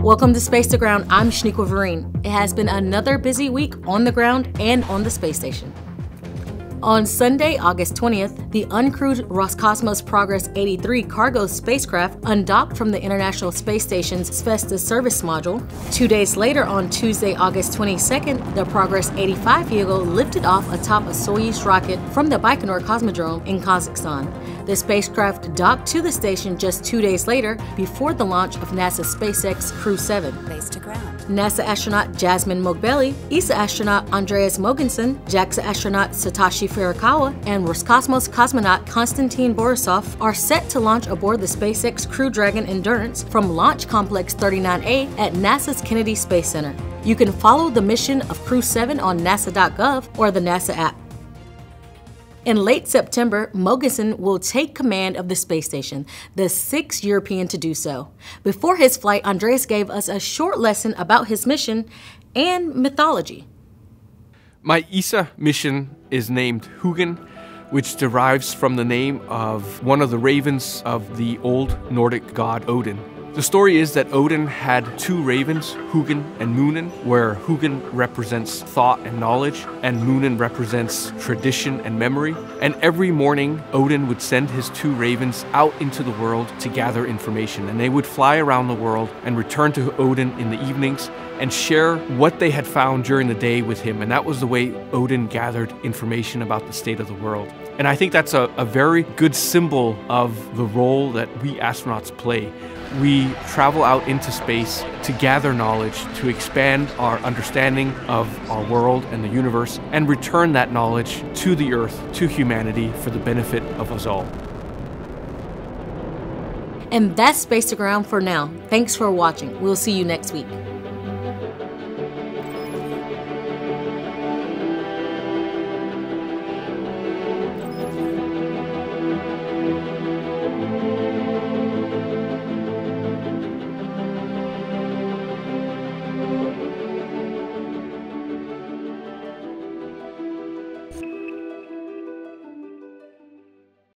Welcome to Space to Ground. I'm Shaneequa Vereen. It has been another busy week on the ground and on the space station. On Sunday, August 20th, the uncrewed Roscosmos Progress 83 cargo spacecraft undocked from the International Space Station's Zvezda service module. Two days later, on Tuesday, August 22nd, the Progress 85 vehicle lifted off atop a Soyuz rocket from the Baikonur Cosmodrome in Kazakhstan. The spacecraft docked to the station just two days later before the launch of NASA's SpaceX Crew 7. Base to ground. NASA astronaut Jasmin Moghbeli, ESA astronaut Andreas Mogensen, JAXA astronaut Satoshi Furukawa, and Roscosmos cosmonaut Konstantin Borisov are set to launch aboard the SpaceX Crew Dragon Endurance from Launch Complex 39A at NASA's Kennedy Space Center. You can follow the mission of Crew 7 on nasa.gov or the NASA app. In late September, Mogensen will take command of the space station, the sixth European to do so. Before his flight, Andreas gave us a short lesson about his mission and mythology. My ESA mission is named Hugin, which derives from the name of one of the ravens of the old Nordic god Odin. The story is that Odin had two ravens, Hugin and Munin, where Hugin represents thought and knowledge, and Munin represents tradition and memory. And every morning, Odin would send his two ravens out into the world to gather information. And they would fly around the world and return to Odin in the evenings and share what they had found during the day with him. And that was the way Odin gathered information about the state of the world. And I think that's a, a very good symbol of the role that we astronauts play. We travel out into space to gather knowledge, to expand our understanding of our world and the universe, and return that knowledge to the Earth, to humanity, for the benefit of us all. And that's Space to Ground for now. Thanks for watching. We'll see you next week.